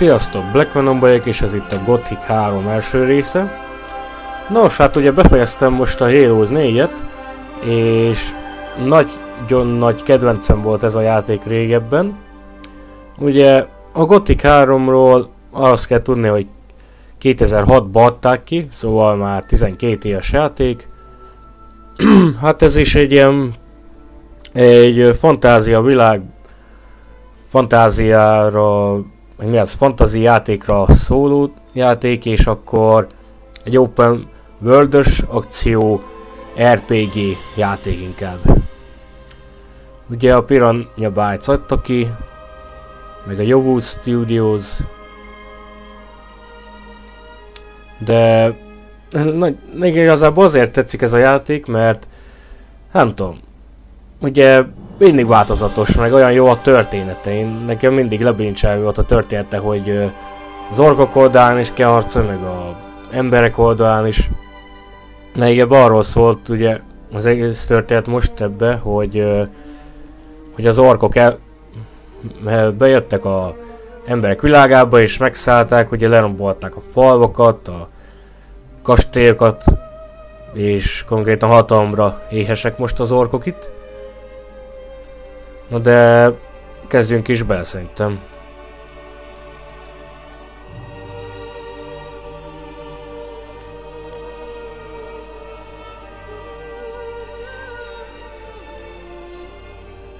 Sziasztok, Black Venom vagyok, és ez itt a Gothic 3 első része. Nos, hát ugye befejeztem most a Heroes 4-et, és nagyon nagy kedvencem volt ez a játék régebben. Ugye a Gothic 3-ról azt kell tudni, hogy 2006-ban adták ki, szóval már 12 éves játék. hát ez is egy ilyen egy fantázia világ fantáziára mi az, fantasy játékra szóló játék, és akkor egy open world akció RPG játék inkább. Ugye a Piranha Bytes adta ki, meg a Yovu Studios, de nagy, igazából azért tetszik ez a játék, mert nem tudom, ugye mindig változatos, meg olyan jó a története. Én nekem mindig lebincselő volt a története, hogy az orkok oldalán is kell harcolni, meg a emberek oldalán is. Igen, arról szólt ugye az egész történet most ebbe, hogy, hogy az orkok el, bejöttek a emberek világába és megszállták, ugye lerombolták a falvakat, a kastélyokat, és konkrétan hatalomra éhesek most az orkok itt. Na de kezdjünk is bele szerintem.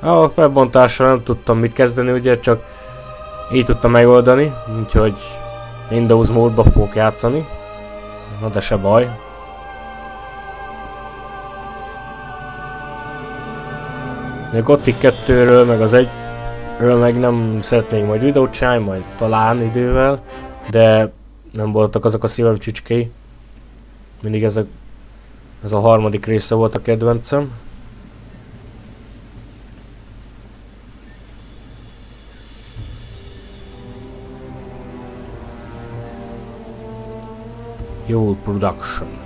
A felbontással nem tudtam mit kezdeni, ugye csak így tudtam megoldani, úgyhogy Windows módba fogok játszani. Na de se baj, Még Gothic 2-ről, meg az egyről meg nem szeretnék majd videót csinálni, majd talán idővel, de nem voltak azok a szívem csücskei. Mindig ez a, ez a harmadik része volt a kedvencem. Your production.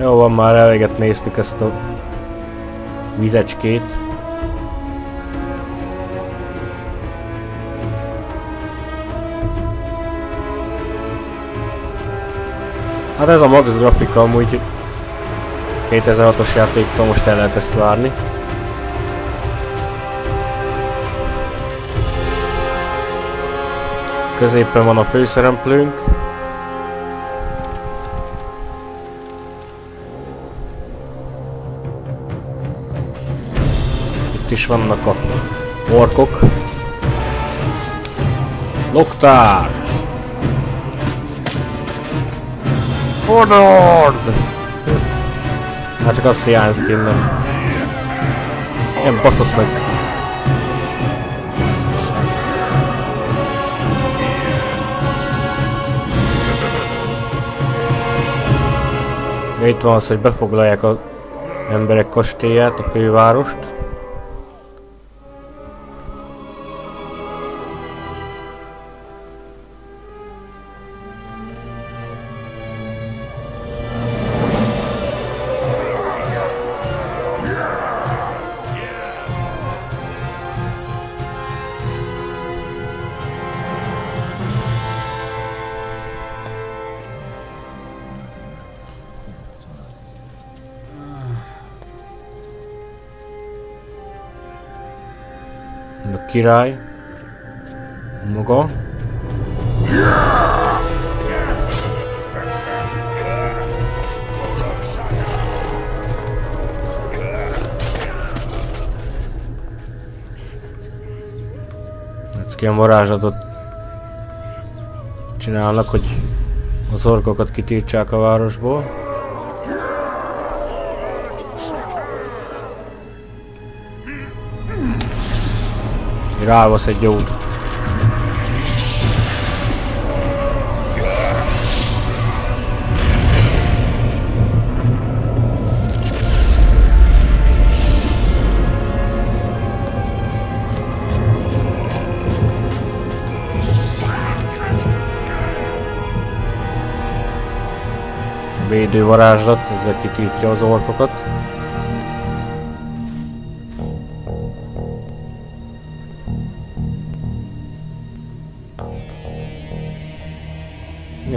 Jó van, már eleget néztük ezt a vizecskét. Hát ez a max grafika amúgy 2006-os játéktól most el lehet ezt várni. Középen van a főszereplőnk. Itt is vannak a orkok. Loktár! Fordord! Hát csak azt hiányzik innen. Ilyen baszott meg. Itt van az, hogy befoglalják az emberek kastélyát, a fővárost. Király. Maga. Ezt ilyen varázslatot csinálnak, hogy az orkokat kitiltsák a városból. Egy jót. Védővarázslat, ezzel kitiltja az orkokat.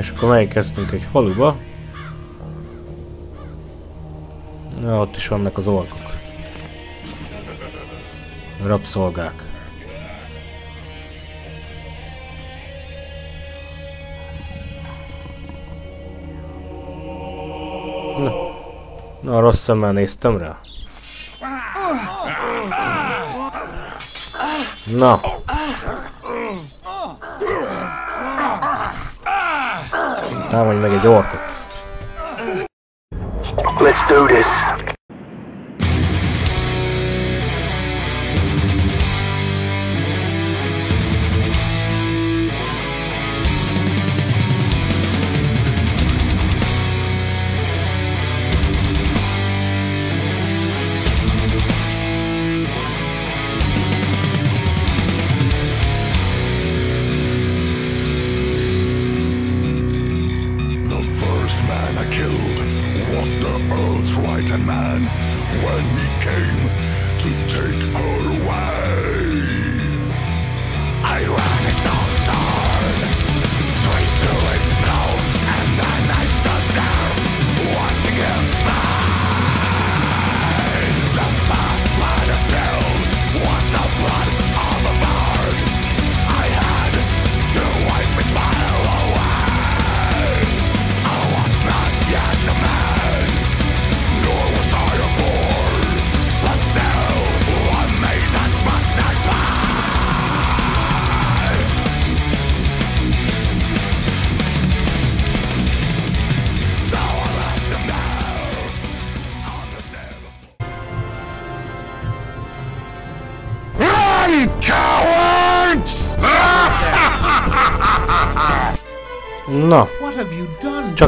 És akkor megkezdtünk egy faluba. Ja, ott is vannak az orkok. Rabszolgák. Na, na rossz szemmel néztem rá. Na. Там они ноги дергают. Let's do this.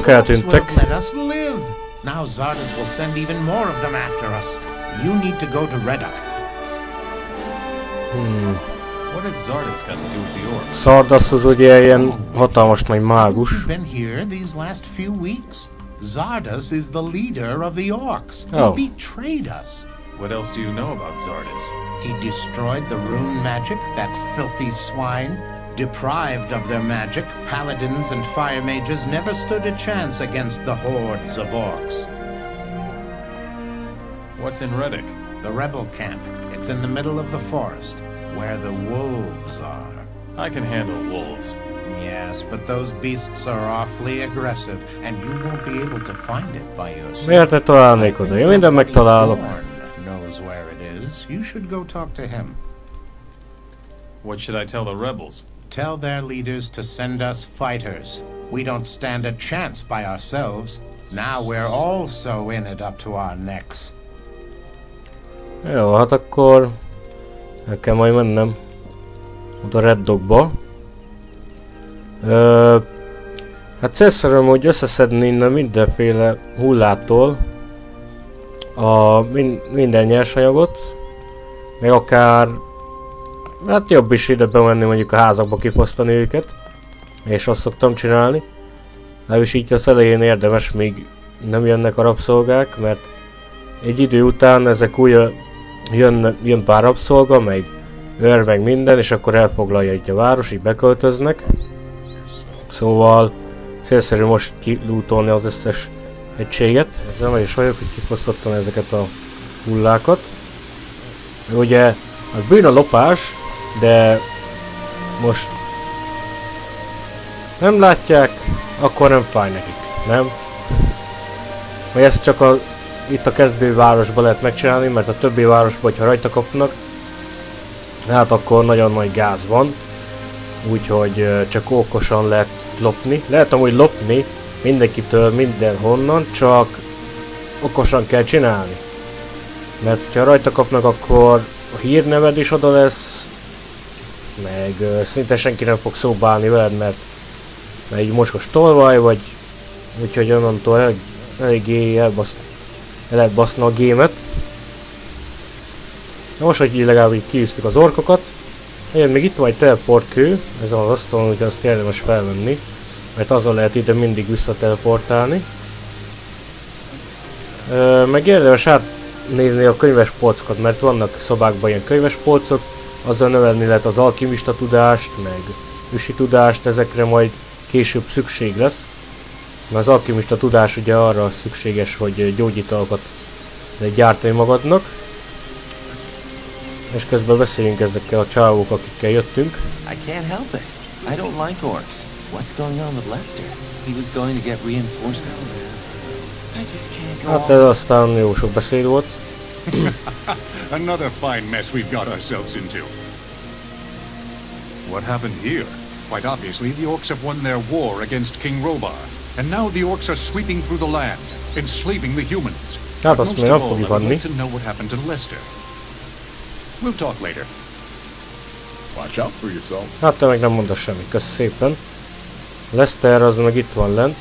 Done? Csak The won't Let us live. Now Xardas will send even more of them after us. You need to go to Reddock. Hmm. What has Xardas got to do with the orcs? Szardasz az ugye ilyen hatalmas nagy mágus. Been here these last few weeks. Xardas is the leader of the orcs. He Oh. betrayed us. What else do you know about Xardas? He destroyed the rune magic, that filthy swine. Deprived of their magic, paladins and fire mages never stood a chance against the hordes of orcs. What's in Reddock? The rebel camp. It's in the middle of the forest, where the wolves are. I can handle wolves. Yes, but those beasts are awfully aggressive, and you won't be able to find it by yourself. Miért ne találnék oda? Én mindent megtalálok. Thorn knows where it is. You should go talk to him. What should I tell the rebels? Tell their leaders to send us fighters. We don't stand a chance by ourselves. Now we're also in it up to our necks. Jó, hát akkor el kell majd mennem oda Red Dogba. Ö, hát célszerűen, hogy összeszedni innen mindenféle hullától a min, minden nyersanyagot, meg akár hát jobb is ide bemenni mondjuk a házakba kifosztani őket, és azt szoktam csinálni. Legalábbis így az elején érdemes, míg nem jönnek a rabszolgák, mert egy idő után ezek újra jön, jön pár rabszolga, meg őr, meg minden, és akkor elfoglalja egy a város, így beköltöznek. Szóval célszerű most kilútolni az összes egységet. Ezzel meg is vagyok, hogy kifosztottam ezeket a hullákat. Ugye, hát bűn a lopás, de most nem látják, akkor nem fáj nekik, nem? Vagy ezt csak a, itt a kezdővárosban lehet megcsinálni, mert a többi városban, hogyha rajta kapnak, hát akkor nagyon nagy gáz van. Úgyhogy csak okosan lehet lopni. Lehet amúgy lopni mindenkitől mindenhonnan, csak okosan kell csinálni. Mert ha rajta kapnak, akkor a hírneved is oda lesz, meg ö, szinte senki nem fog szóba állni veled, mert, mert egy mocskos tolvaj vagy, úgyhogy onnantól el, eléggé elbasz, el lehet baszni a gémet. Na most, hogy legalább így kiűztük az orkokat, igen, még itt van egy teleportkő, ez az asztalon, hogy azt érdemes felvenni, mert azzal lehet ide mindig visszateleportálni. Ö, meg érdemes átnézni a könyves polcokat, mert vannak szobákban ilyen könyves polcok, azzal növelni lehet az alkimista tudást, meg ősi tudást, ezekre majd később szükség lesz. Mert az alkimista tudás ugye arra szükséges, hogy gyógyitalokat gyártani magadnak. És közben beszéljünk ezekkel a csávók, akikkel jöttünk. I can't help it. I don't like orcs. What's going on with Lester? He was going to get reinforcements. I just can't go Hát ez aztán jó sok beszéd volt. Another fine mess we've got ourselves into. What happened here? Quite obviously, the orcs have won their war against King Rhobar, and now the orcs are sweeping through the land, enslaving the humans. Hát But azt most még of all, fogjuk I would like to know what happened to Lester. We'll talk later. Watch out for yourself. Hát te meg nem mondasz semmit, kösz szépen. Lester az meg itt van lent.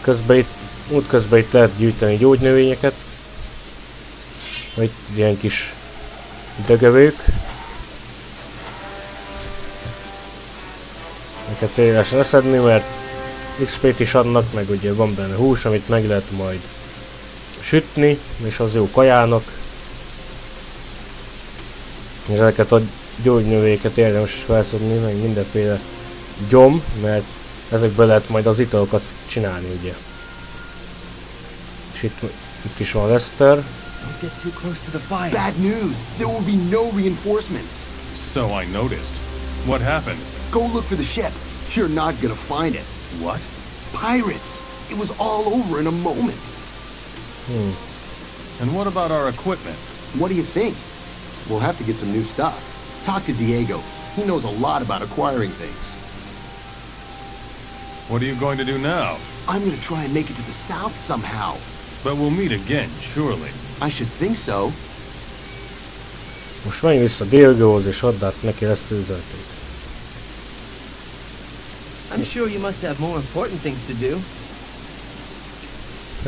Közben itt, útközben itt lehet gyűjteni gyógynövényeket. Itt ilyen kis dögövők. Őket éles leszedni, mert XP-t is adnak, meg ugye van benne hús, amit meg lehet majd sütni, és az jó kajának. És ezeket a gyógynövényeket érdemes felszedni, meg mindenféle gyom, mert ezekből lehet majd az italokat csinálni, ugye. És itt, itt is van Lester. Don't get too close to the fire. Bad news! There will be no reinforcements. So I noticed. What happened? Go look for the ship. You're not gonna find it. What? Pirates! It was all over in a moment. Hmm. And what about our equipment? What do you think? We'll have to get some new stuff. Talk to Diego. He knows a lot about acquiring things. What are you going to do now? I'm gonna try and make it to the south somehow. But we'll meet again, surely. I should think so. Most menj vissza Diegóhoz és add át neki ezt az üzenetét. I'm sure you must have more important things to do.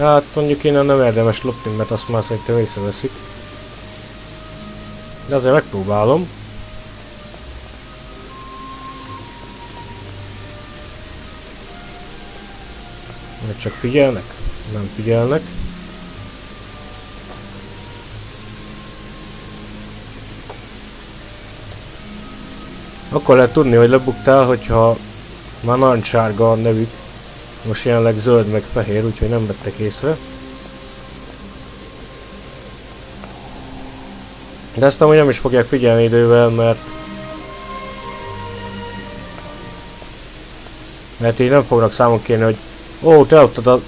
Hát mondjuk innen nem érdemes lopni, mert azt már szerintem észreveszik. De azért megpróbálom. Vagy csak figyelnek? Nem figyelnek. Akkor lehet tudni, hogy lebuktál, hogyha már narancssárga a nevük. Most jelenleg zöld meg fehér, úgyhogy nem vettek észre. De ezt amúgy nem is fogják figyelni idővel, mert mert így nem fognak számon kérni, hogy ó, te adtad a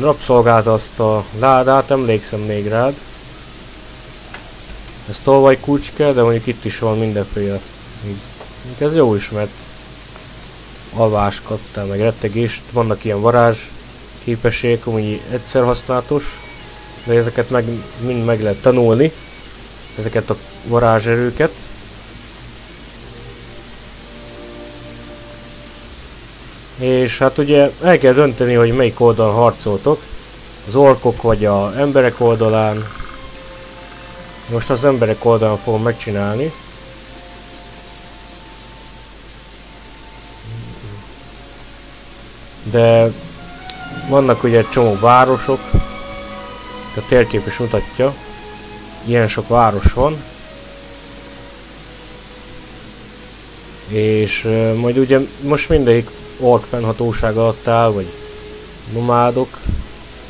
rabszolgált azt a ládát, emlékszem még rád. Ez tolvaj kulcs de mondjuk itt is van mindenféle. Ez jó is, mert alvás kaptál, meg rettegést, vannak ilyen varázs képességek, ami egyszer használatos, de ezeket meg, mind meg lehet tanulni, ezeket a varázserőket. És hát ugye el kell dönteni, hogy melyik oldalon harcoltok, az orkok vagy a emberek oldalán. Most az emberek oldalán fogom megcsinálni. De vannak ugye egy csomó városok, a térkép is mutatja, ilyen sok város van, és majd ugye most mindegyik ork fennhatóság alatt áll, vagy nomádok,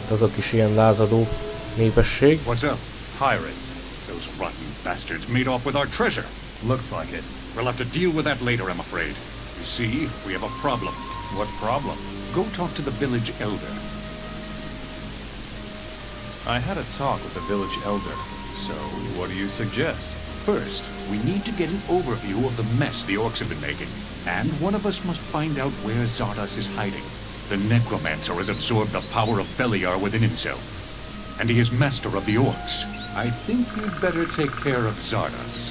hát azok is ilyen lázadó népesség. What's up? Pirates. Those rotten bastards made off with our treasure. Looks like it. We'll have to deal with that later, I'm afraid. You see, we have a problem. What problem? Go talk to the village elder. I had a talk with the village elder. So, what do you suggest? First, we need to get an overview of the mess the orcs have been making. And one of us must find out where Xardas is hiding. The necromancer has absorbed the power of Beliar within himself. And he is master of the orcs. I think you'd better take care of Xardas.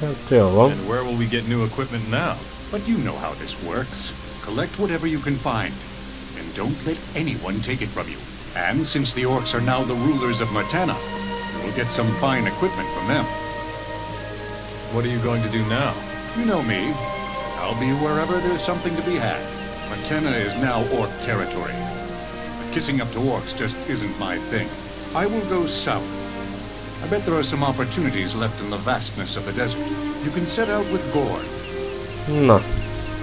Hát jó van. And where will we get new equipment now? But you know how this works. Collect whatever you can find. And don't let anyone take it from you. And since the orcs are now the rulers of Myrtana, you will get some fine equipment from them. What are you going to do now? You know me. I'll be wherever there's something to be had. Myrtana is now orc territory. The Kissing up to orcs just isn't my thing. I will go south. I bet there are some opportunities left in the vastness of the desert. You can set out with Gorn. Na,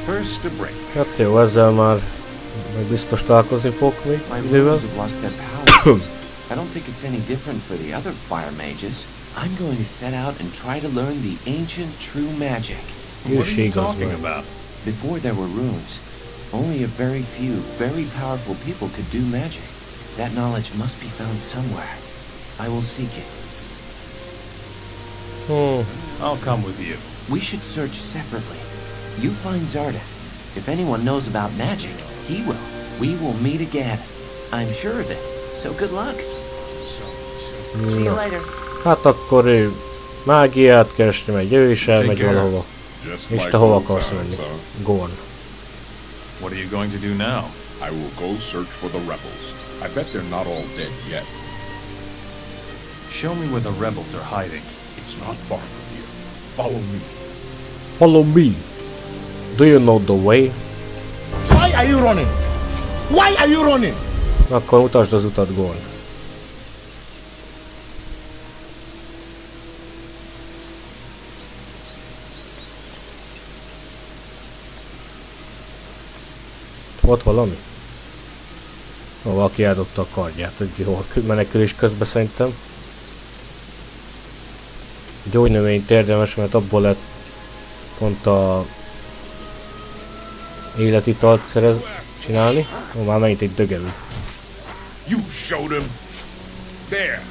First, a break. hát jó, ezzel már majd biztos találkozni fogok még My idővel. have lost their power. I don't think it's any different for the other fire mages. I'm going to set out and try to learn the ancient true magic. Jó What are you talking about? Before there were runes, only a very few, very powerful people could do magic. That knowledge must be found somewhere. I will seek it. Hmm, I'll come with you. We should search separately. You find Xardas. If anyone knows about magic, he will. We will meet again. I'm sure of it. So good luck. See you later. Hát akkor ő mágiát keresni megy, ő is elmegy care. valahova. Just És like te hova akarsz menni? huh? Gorn. What are you going to do now? I will go search for the rebels. I bet they're not all dead yet. Show me where the rebels are hiding. It's not far from here. Follow me. Follow me. Do you know the way? Why are you running? Why are you running? Akkor mutasd az utat, Gorn. Volt valami? Ó, valaki eldobta a kardját, egy jó menekülés közben szerintem. Gyógynövényt érdemes, mert abból lehet pont a életitalt szerez csinálni. Ó, már megint egy dögevű. You showed him. There.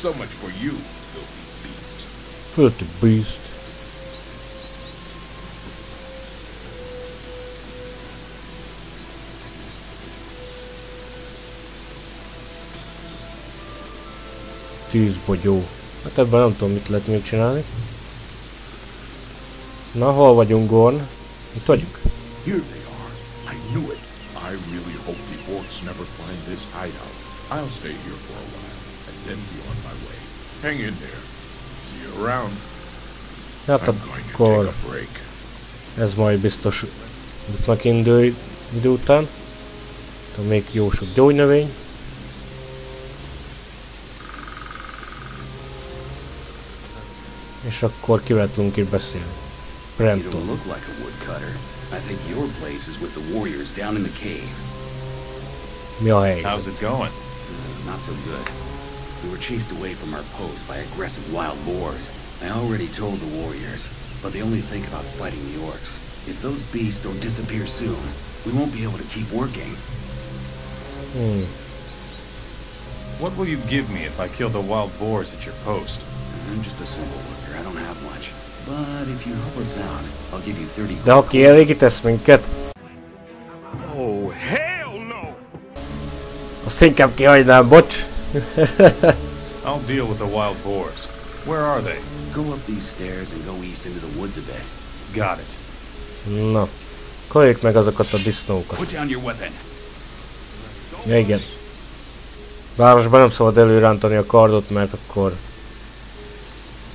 So much for you, filthy beast. Filthy beast. Tűzbogyó. Hát ebben nem tudom mit lehet még csinálni. Na, hol vagyunk, Gorn? Itt vagyunk. Here they are. I knew it. I really hope the orcs never find this hideout. I'll stay here for a while and then be on my way. Hang in there. See you around. Hát I'm going to akkor take a break. ez majd biztos jutnak indő idő után. Még jó sok gyógynövény. És akkor kivel tudunk itt beszélni? Brenton. Don't look like a woodcutter. I think your place is with the warriors down in the cave. Mi? How's it going? Uh, not so good. We were chased away from our post by aggressive wild boars. I already told the warriors, but they only think about fighting the orcs. If those beasts don't disappear soon, we won't be able to keep working. Hmm. What will you give me if I kill the wild boars at your post? I'm just a simple worker. De ha kielégítesz minket, Oh, hell no! azt inkább kihagynám, bocs. I'll deal with the wild boars. Where are they? Go up these stairs and go east into the woods a bit. Got it. Na, koljuk meg azokat a disznókat. Put down your weapon. Ja igen. Városban nem szabad előrántani a kardot, mert akkor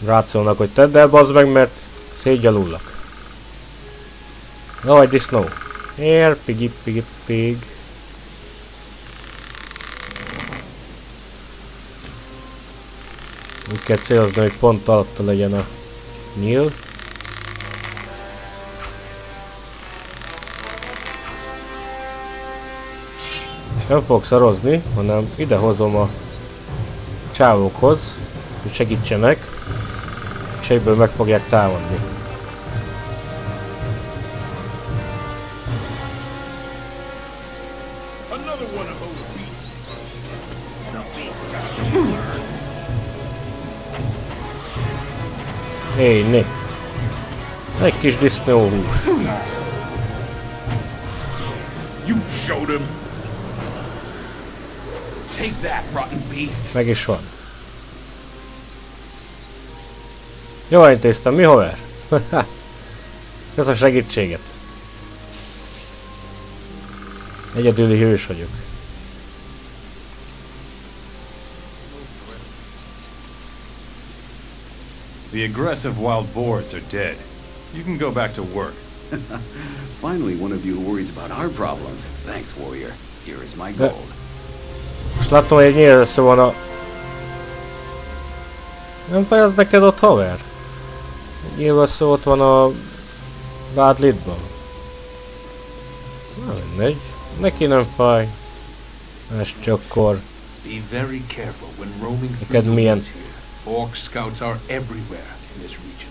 rátszólnak, hogy tedd el, bazd meg, mert szétgyalulnak. Jaj, disznó. Ér, pigi, pigi, pig. Úgy kell célozni, hogy pont alatta legyen a nyíl. És nem fogok szarozni, hanem ide hozom a csávókhoz, hogy segítsenek, egyből meg fogják támadni. Hé, né! Egy kis disznóhús. You showed him. Take that, rotten beast. Meg is van. Jól intéztem, mi haver? Kösz a segítséget. Egyedüli hős vagyok. The aggressive wild boars are dead. You can go back to work. Finally, one of you who worries about our problems. Thanks, warrior. Here is my Yeah. gold. Most látom, hogy nyilván szó van a... Nem fej az neked ott haver? Nyilván szó ott van a... Vádlitban. Na mindegy. Neki nem fáj. Ez csakkor. Be very careful when roaming through Neked milyen. Orc scouts are everywhere in this region.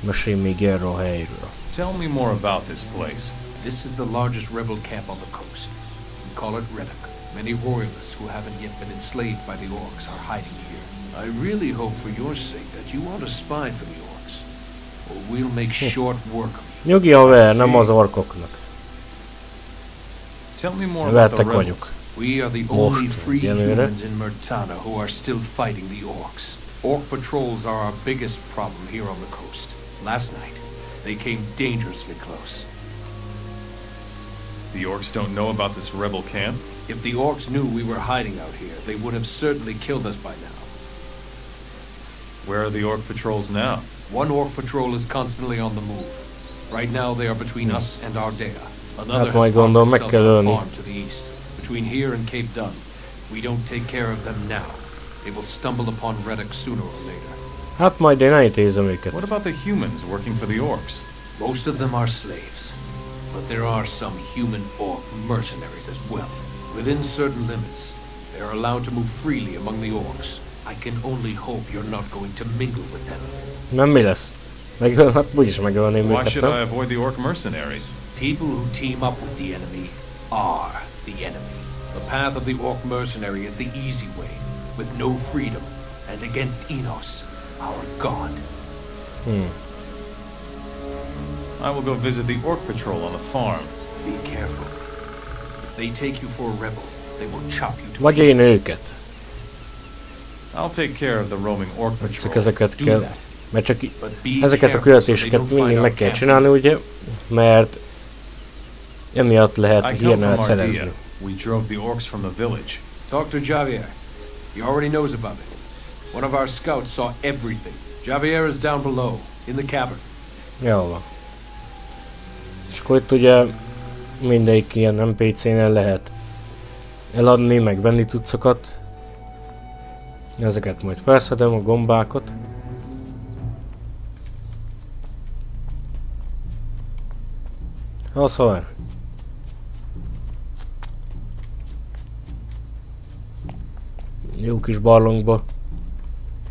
Machine Miguel helyről. Tell me more about this place. This is the largest rebel camp on the coast. We call it Reddock. Many royalists who haven't yet been enslaved by the orcs are hiding here. I really hope for your sake that you aren't a spy for the orcs, we'll make hm. short work of you. Nyugi haver, nem az orkoknak. Tell me more about the Veltek rebels. vagyok. We are the only free humans in Myrtana who are still fighting the orcs. Orc patrols are our biggest problem here on the coast. Last night, they came dangerously close. The orcs don't know about this rebel camp? If the orcs knew we were hiding out here, they would have certainly killed us by now. Where are the orc patrols now? One orc patrol is constantly on the move. Right now, they are between hmm. us and Ardea. Another Hát has majd gondolom meg kell ölni. farm to the east, between here and Cape Dunn. We don't take care of them now. They will stumble upon Reddock sooner or later. Hát majd én elintézem őket. What about the humans working for the orcs? Most of them are slaves, but there are some human orc mercenaries as well. Within certain limits, they are allowed to move freely among the orcs. I can only hope you're not going to mingle with them. Nem mi lesz? Megöl, hát úgyis megölném Why őket, should I avoid the orc mercenaries? People who team up with the enemy are the enemy. The path of the orc mercenary is the easy way, with no freedom, and against Innos, our god. Hmm. I will go visit the orc patrol on the farm. Be careful. If they take you for a rebel, they will chop you to Vagy én őket. I'll take care of the roaming orc patrol. ezeket Do kell... that. Mert csak ezeket a küldetéseket mindig meg kell csinálni, ugye? Mert emiatt lehet hírnevet szerezni. We drove the orcs from the village. Talk to Javier. He already knows about it. One of our scouts saw everything. Javier is down below, in the cavern. Jó van. És akkor itt ugye mindegyik ilyen NPC-nél lehet eladni, meg venni cuccokat. Ezeket majd felszedem, a gombákat. Ha szóval. Jó kis barlangba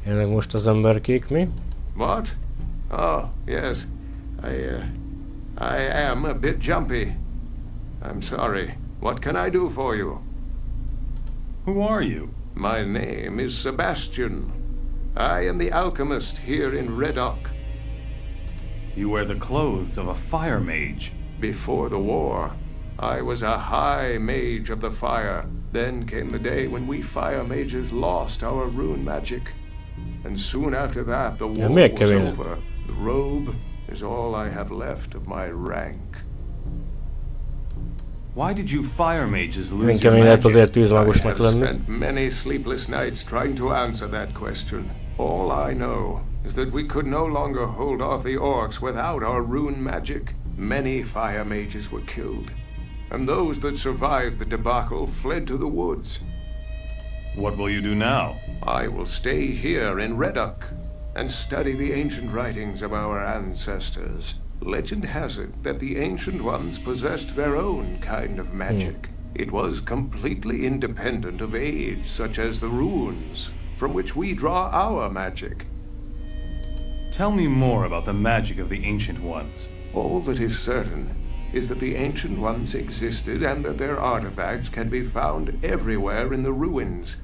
jönnek most az emberkék, mi? What? Oh, yes. I, uh, I am a bit jumpy. I'm sorry. What can I do for you? Who are you? My name is Sebastian. I am the alchemist here in Reddock. You wear the clothes of a fire mage. Before the war, I was a high mage of the fire. Then came the day when we fire mages lost our rune magic. And soon after that, the war was kemény? over. The robe is all I have left of my rank. Why did you fire mages Milyen lose your kemény lehet magic? azért I tűzmagosnak have lenni. spent many sleepless nights trying to answer that question. All I know is that we could no longer hold off the orcs without our rune magic. Many fire mages were killed, and those that survived the debacle fled to the woods. What will you do now? I will stay here in Reddock and study the ancient writings of our ancestors. Legend has it that the ancient ones possessed their own kind of magic. Hmm. It was completely independent of aids such as the runes, from which we draw our magic. Tell me more about the magic of the Ancient Ones. All that is certain is that the ancient ones existed and that their artifacts can be found everywhere in the ruins.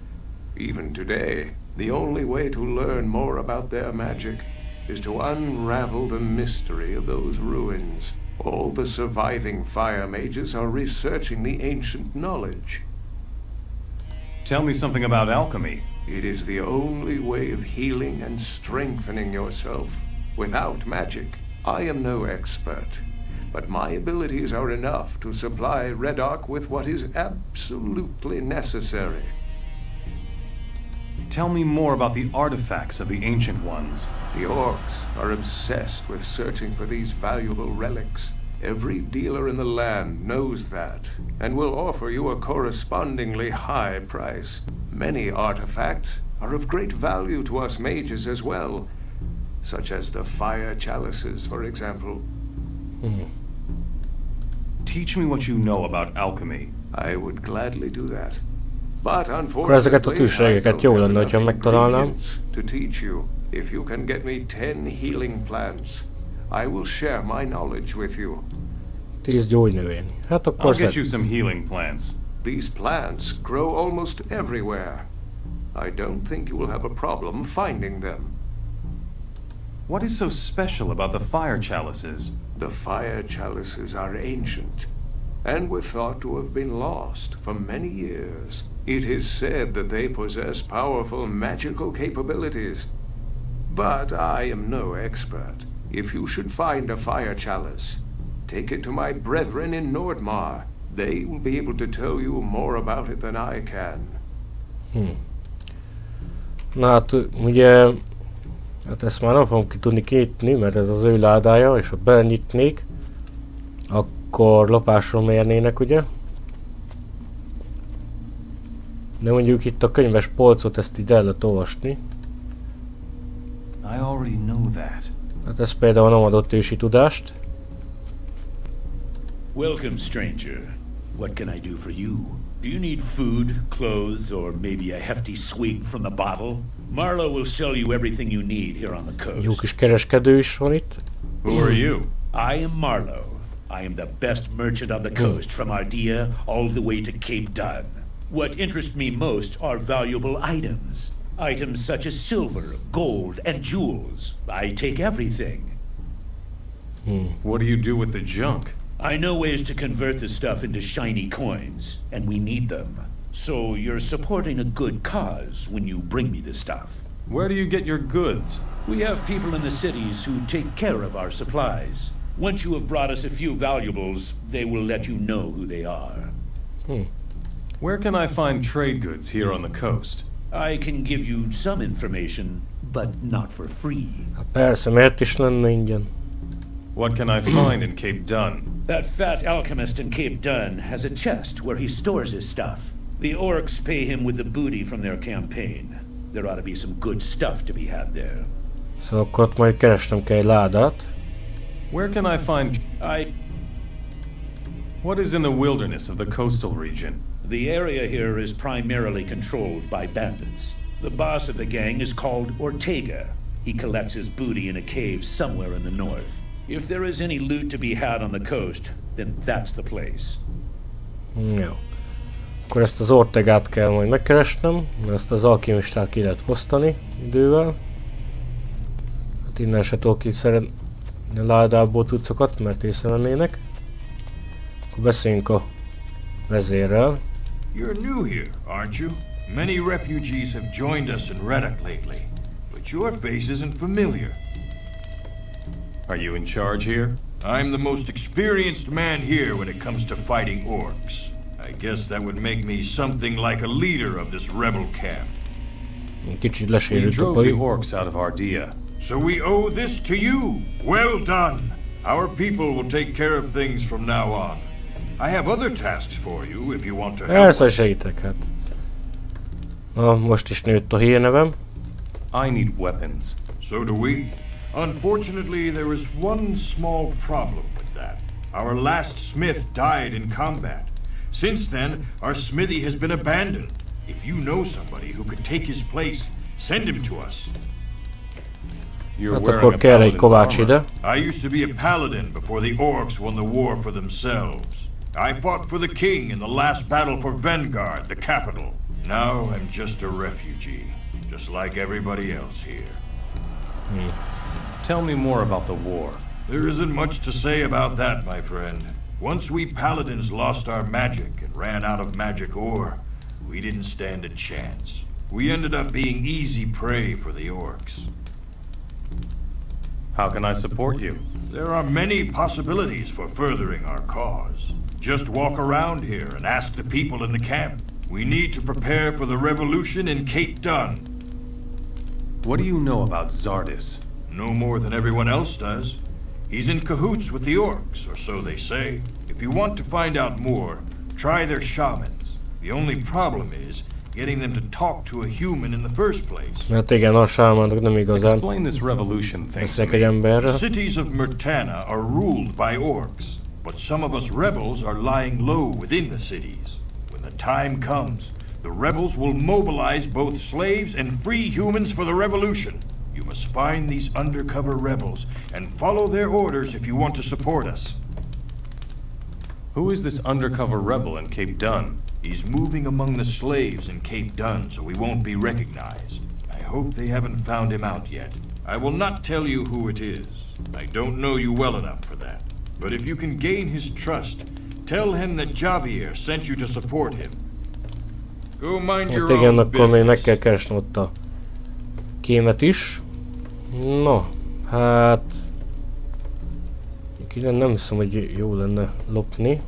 Even today, the only way to learn more about their magic is to unravel the mystery of those ruins. All the surviving fire mages are researching the ancient knowledge. Tell me something about alchemy. It is the only way of healing and strengthening yourself. Without magic, I am no expert, but my abilities are enough to supply Reddock with what is absolutely necessary. Tell me more about the artifacts of the Ancient Ones. The orcs are obsessed with searching for these valuable relics. Every dealer in the land knows that, and will offer you a correspondingly high price. Many artifacts are of great value to us mages as well, such as the fire chalices, for example. Hmm. Teach me what you know about alchemy. I would gladly do that. But Akkor ezeket a unfortunately, I tűzségeket don't jó have lenne, enough megtalálnám. ingredients to teach you. If you can get me ten healing plants, I will share my knowledge with you. 10 gyógynövény. Hát akkor I'll get you some healing plants. These plants grow almost everywhere. I don't think you will have a problem finding them. What is so special about the fire chalices? The fire chalices are ancient and were thought to have been lost for many years. It is said that they possess powerful magical capabilities. But I am no expert. If you should find a fire chalice, take it to my brethren in Nordmar. They will be able to tell you more about it than I can. Hm. Na hát ugye... Hát ezt már nem fogom ki tudni kinyitni, mert ez az ő ládája, és ha belenyitnék, akkor lopásról mérnének, ugye? De mondjuk itt a könyves polcot, ezt így el lehet olvasni. Hát ez például nem adott ősi tudást. Welcome, stranger. What can I do for you? Do you need food, clothes, or maybe a hefty swig from the bottle? Marlowe will sell you everything you need here on the Jó coast. kis kereskedő is van itt. Who are you? I am Marlowe. I am the best merchant on the coast, from Ardea all the way to Cape Dunn. What interests me most are valuable items. Items such as silver, gold, and jewels. I take everything. Hmm. What do you do with the junk? I know ways to convert the stuff into shiny coins, and we need them. So you're supporting a good cause when you bring me the stuff. Where do you get your goods? We have people in the cities who take care of our supplies. Once you have brought us a few valuables, they will let you know who they are. Hmm. Where can I find trade goods here on the coast? I can give you some information, but not for free. Persze, miért is lenne ingyen? What can I find in Cape Dunn? That fat alchemist in Cape Dunn has a chest where he stores his stuff. The orcs pay him with the booty from their campaign. There ought to be some good stuff to be had there. So akkor ott majd keresnem kell egy ládát. Where can I find... I. What is in the wilderness of the coastal region? The area here is primarily controlled by bandits. The boss of the gang is called Ortega. He collects his booty in a cave somewhere in the north. If there is any loot to be had on the coast, then that's the place. Hmm, jó. Akkor ezt az Ortegát kell majd megkeresnem, mert ezt az alkimistát ki lehet fosztani idővel. Hát innen se tudok kiszeredni a ládából cuccokat, mert észrevennének. Akkor beszéljünk a vezérrel. You're new here, aren't you? Many refugees have joined us in Reddock lately, but your face isn't familiar. Are you in charge here? I'm the most experienced man here when it comes to fighting orcs. I guess that would make me something like a leader of this rebel camp. Kicsit We lesérült a drove the pali. orcs out of Ardea. So we owe this to you. Well done. Our people will take care of things from now on. I have other tasks for you if you want to help. Persze, hogy us. segítek, hát. Na, most is nőtt a hírnevem. I need weapons. So do we. Unfortunately, there is one small problem with that. Our last smith died in combat. Since then, our smithy has been abandoned. If you know somebody who could take his place, send him to us. You're Hát wearing akkor a kell egy kovács armor. ide. I used to be a paladin before the orcs won the war for themselves. I fought for the king in the last battle for Vengard, the capital. Now I'm just a refugee, just like everybody else here. Hmm. Tell me more about the war. There isn't much to say about that, my friend. Once we paladins lost our magic and ran out of magic ore, we didn't stand a chance. We ended up being easy prey for the orcs. How can I support you? There are many possibilities for furthering our cause. Just walk around here and ask the people in the camp. We need to prepare for the revolution in Cape Dunn. What do you know about Xardas? No more than everyone else does. He's in cahoots with the orcs, or so they say. If you want to find out more, try their shamans. The only problem is getting them to talk to a human in the first place. Hát igen, a sámánok nem igazán Explain this revolution thing. to me. egy emberrel. The cities of Myrtana are ruled by orcs, but some of us rebels are lying low within the cities. When the time comes, the rebels will mobilize both slaves and free humans for the revolution. You must find these undercover rebels and follow their orders if you want to support us. Who is this undercover rebel in Cape Dun? He's moving among the slaves in Cape Dun, so we won't be recognized. I hope they haven't found him out yet. I will not tell you who it is. I don't know you well enough for that. But if you can gain his trust, tell him that Javier sent you to support him. Go mind your Hát igen, own akkor még business. meg kell keresni ott a kémet is. No, hát... Innen nem hiszem, hogy jó lenne lopni.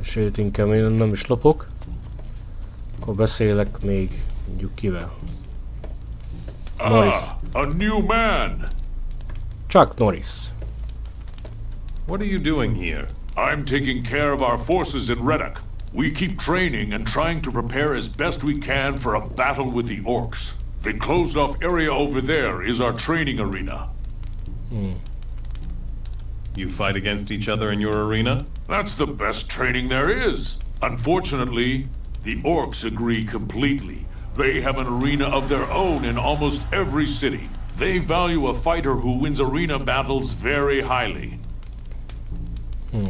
Sőt, inkább én nem is lopok. Akkor beszélek még mondjuk kivel. Norris. Ah, a new man. Chuck Norris. What are you doing here? I'm taking care of our forces in Reddock. We keep training and trying to prepare as best we can for a battle with the orcs. The closed off area over there is our training arena. Hmm. You fight against each other in your arena? That's the best training there is. Unfortunately, the orcs agree completely. They have an arena of their own in almost every city. They value a fighter who wins arena battles very highly. Hmm.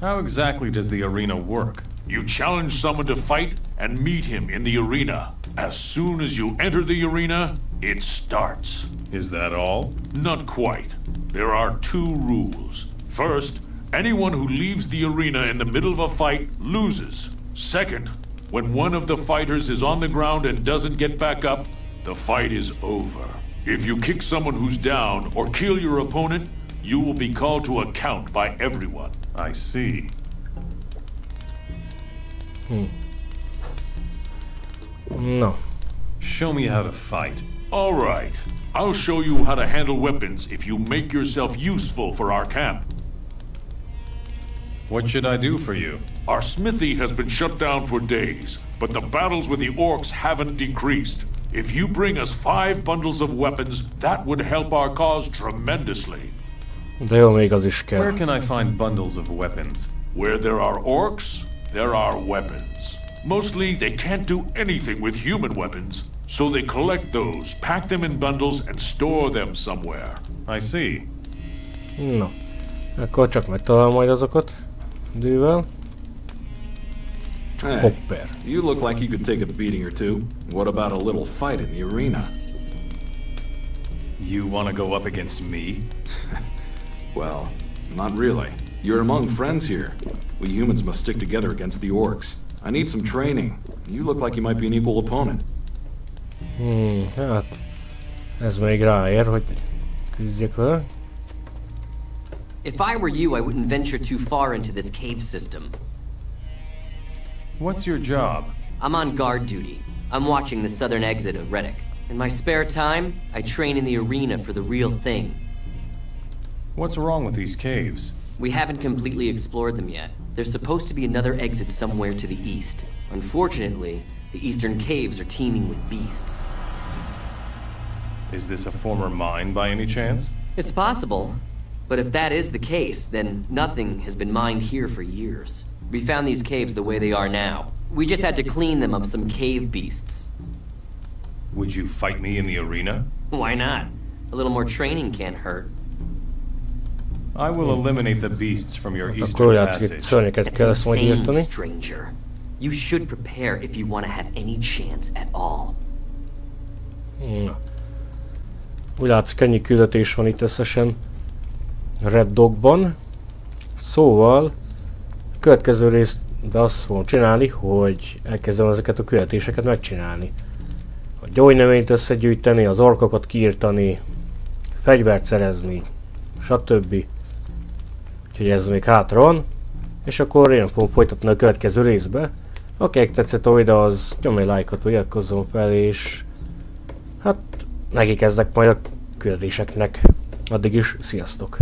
How exactly does the arena work? You challenge someone to fight and meet him in the arena. As soon as you enter the arena, it starts. Is that all? Not quite. There are two rules. First, anyone who leaves the arena in the middle of a fight loses. Second, when one of the fighters is on the ground and doesn't get back up, the fight is over. If you kick someone who's down or kill your opponent, you will be called to account by everyone. I see. Hmm. No. Show me how to fight. All right. I'll show you how to handle weapons if you make yourself useful for our camp. What should I do for you? Our smithy has been shut down for days, but the battles with the orcs haven't decreased. If you bring us five bundles of weapons, that would help our cause tremendously. De jó, még az is Where can I find bundles of weapons? Where there are orcs, there are weapons. Mostly, they can't do anything with human weapons, so they collect those, pack them in bundles, and store them somewhere. I see. No. Akkor csak megtalál majd azokat. Dűvel. Hey, Hopper. you look like you could take a beating or two. What about a little fight in the arena? You want to go up against me? Well, not really. You're among friends here. We humans must stick together against the orcs. I need some training. You look like you might be an equal opponent. Hmm, hát... Ez még ráér, hogy küzdjek vele. If I were you, I wouldn't venture too far into this cave system. What's your job? I'm on guard duty. I'm watching the southern exit of Reddock. In my spare time, I train in the arena for the real thing. What's wrong with these caves? We haven't completely explored them yet. There's supposed to be another exit somewhere to the east. Unfortunately, the eastern caves are teeming with beasts. Is this a former mine by any chance? It's possible, but if that is the case, then nothing has been mined here for years. We found these caves the way they are now. We just had to clean them of some cave beasts. Would you fight me in the arena? Why not? A little more training can't hurt. I will eliminate the beasts from your Akkor eastern úgy látszik, itt passage. szörnyeket kell ezt majd Insane, írtani. stranger. You should prepare if you want to have any chance at all. Na. Úgy látszik, ennyi küldetés van itt összesen Red Dogban. Szóval, a következő részben azt fogom csinálni, hogy elkezdem ezeket a küldetéseket megcsinálni. A gyógynövényt összegyűjteni, az orkokat kiírtani, fegyvert szerezni, stb. Úgyhogy ez még hátra van. És akkor én fogom folytatni a következő részbe. Akinek tetszett a videó, az nyomj lájkot, iratkozzon fel, és hát neki kezdek majd a küldetéseknek. Addig is, sziasztok!